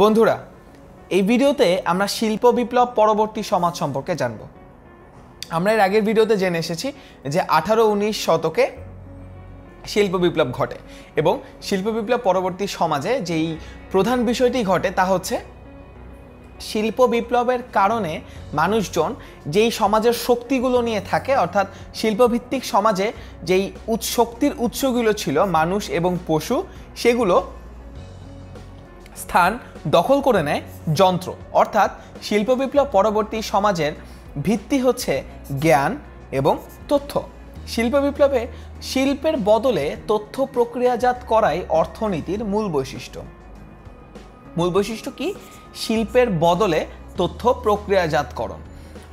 বন্ধুরা, এই ভিডিওতে আমরা শিল্প বিপ্লব পরবর্তী সমাজ সম্পর্কে জানব। আমরা এর আগের ভিডিওতে জেনে এসেছি যে আঠারো উনিশ শতকে শিল্প বিপ্লব ঘটে এবং শিল্প বিপ্লব পরবর্তী সমাজে যেই প্রধান বিষয়টি ঘটে তা হচ্ছে শিল্প বিপ্লবের কারণে মানুষজন যেই সমাজের শক্তিগুলো নিয়ে থাকে, অর্থাৎ শিল্পভিত্তিক সমাজে যেই শক্তির উৎসগুলো ছিল, মানুষ এবং পশু, সেগুলো স্থান দখল করে নেয় যন্ত্র। অর্থাৎ শিল্প বিপ্লব পরবর্তী সমাজের ভিত্তি হচ্ছে জ্ঞান এবং তথ্য। শিল্প বিপ্লবে শিল্পের বদলে তথ্য প্রক্রিয়াজাত করাই অর্থনীতির মূল বৈশিষ্ট্য। মূল বৈশিষ্ট্য কি? শিল্পের বদলে তথ্য প্রক্রিয়াজাতকরণ।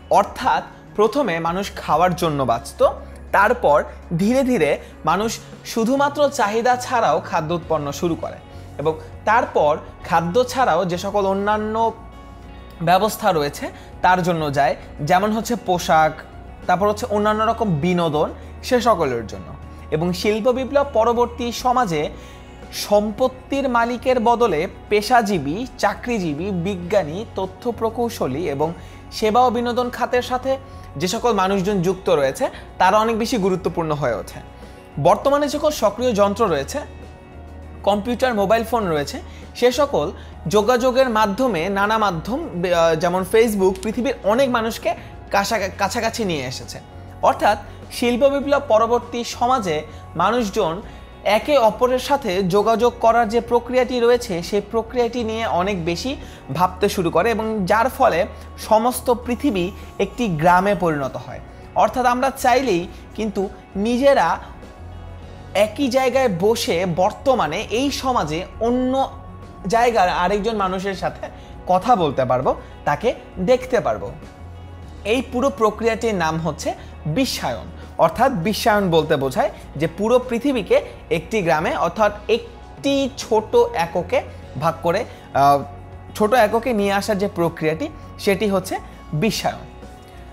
অর্থাৎ প্রথমে মানুষ খাওয়ার জন্য বাঁচত, তারপর ধীরে ধীরে মানুষ শুধুমাত্র চাহিদা ছাড়াও খাদ্য উৎপন্ন শুরু করে। এবং তারপর খাদ্য ছাড়াও যে সকল অন্যান্য ব্যবস্থা রয়েছে, তার জন্য যায়। যেমন হচ্ছে পোশাক, তারপর হচ্ছে অন্যান্য রকম বিনোদন, সে সকলের জন্য। এবং শিল্প বিপ্লব পরবর্তী সমাজে সম্পত্তির মালিকের বদলে পেশাজীবী, চাকরিজীবী, বিজ্ঞানী, তথ্য প্রকৌশলী এবং সেবা ও বিনোদন খাতের সাথে যে সকল মানুষজন যুক্ত রয়েছে, তারা অনেক বেশি গুরুত্বপূর্ণ হয়ে ওঠে। বর্তমানে যে সক্রিয় যন্ত্র রয়েছে কম্পিউটার, মোবাইল ফোন রয়েছে। সে সকল যোগাযোগের মাধ্যমে নানা মাধ্যম যেমন ফেসবুক পৃথিবীর অনেক মানুষকে কাছা- কাছাকাছি নিয়ে এসেছে। অর্থাৎ শিল্প বিপ্লব পরবর্তী সমাজে মানুষজন একে অপরের সাথে যোগাযোগ করার যে প্রক্রিয়াটি রয়েছে সেই প্রক্রিয়াটি নিয়ে অনেক বেশি ভাবতে শুরু করে এবং যার ফলে সমস্ত পৃথিবী একটি গ্রামে পরিণত হয়। অর্থাৎ আমরা চাইলেই কিন্তু নিজেরা একই জায়গায় বসে বর্তমানে এই সমাজে অন্য জায়গার আরেকজন মানুষের সাথে কথা বলতে পারব, তাকে দেখতে পারব। এই পুরো প্রক্রিয়াটির নাম হচ্ছে বিশ্বায়ন। অর্থাৎ বিশ্বায়ন বলতে বোঝায় যে পুরো পৃথিবীকে একটি গ্রামে অর্থাৎ একটি ছোট এককে ভাগ করে ছোট এককে নিয়ে আসার যে প্রক্রিয়াটি, সেটি হচ্ছে বিশ্বায়ন।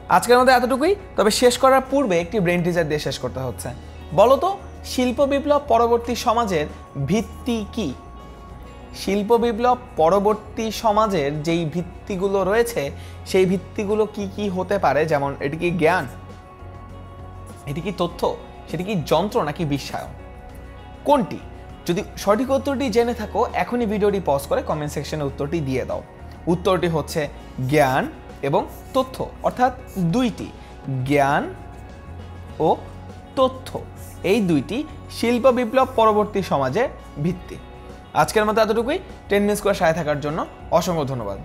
আজকের মধ্যে এতটুকুই, তবে শেষ করার পূর্বে একটি ব্রেন টিজার দিয়ে শেষ করতে হচ্ছে। বলতো শিল্প বিপ্লব পরবর্তী সমাজের ভিত্তি কি? শিল্প বিপ্লব পরবর্তী সমাজের যেই ভিত্তিগুলো রয়েছে, সেই ভিত্তিগুলো কি কি হতে পারে? যেমন, এটি কি জ্ঞান? এটি কি তথ্য? সেটি কি যন্ত্র নাকি বিশ্বায়ন? কোনটি? যদি সঠিক উত্তরটি জেনে থাকো, এখনই ভিডিওটি পজ করে কমেন্ট সেকশনে উত্তরটি দিয়ে দাও। উত্তরটি হচ্ছে জ্ঞান এবং তথ্য, অর্থাৎ দুইটি, জ্ঞান ও তথ্য। এই দুইটি শিল্প বিপ্লব পরবর্তী সমাজের ভিত্তি। আজকের মতো এতটুকুই। টেন মিনিটস করে সায় থাকার জন্য অসংখ্য ধন্যবাদ।